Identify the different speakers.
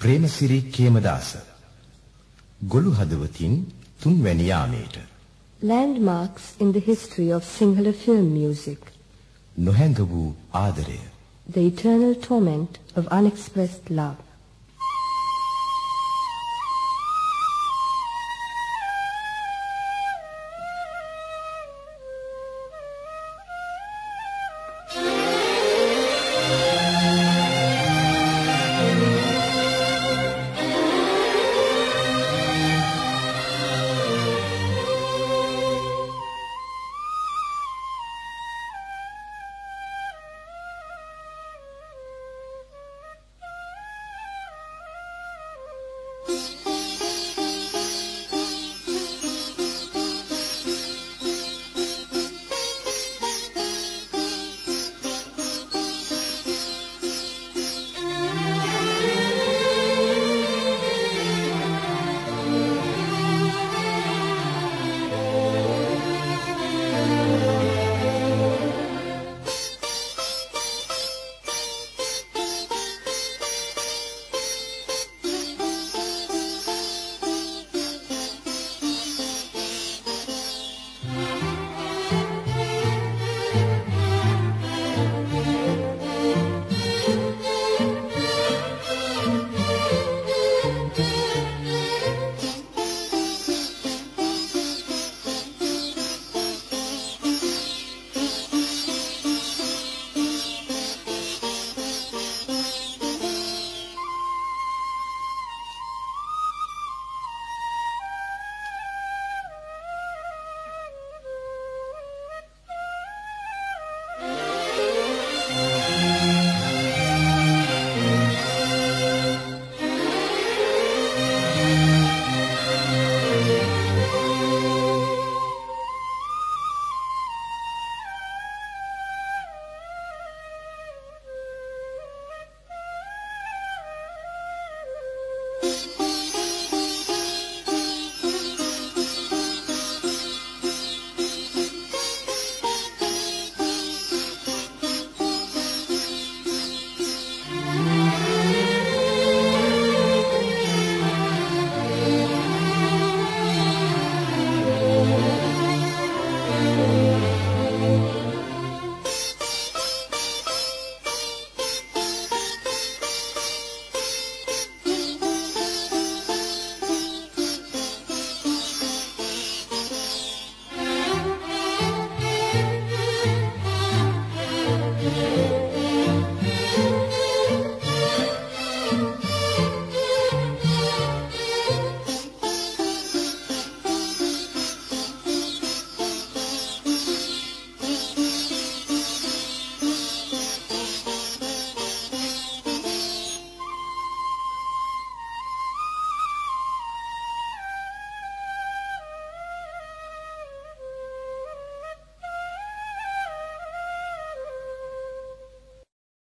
Speaker 1: ප්‍රේමසිරි කේමදාස ගොළු හදවතින් තුන්වැනි යාමේට
Speaker 2: Landmarks in the history of Sinhala film music.
Speaker 1: නොහැඟ වූ ආදරය
Speaker 2: The eternal torment of unexpressed love.